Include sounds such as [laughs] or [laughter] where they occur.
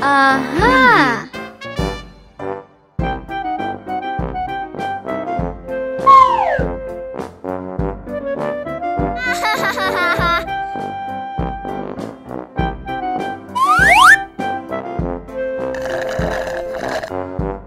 Aha! [laughs]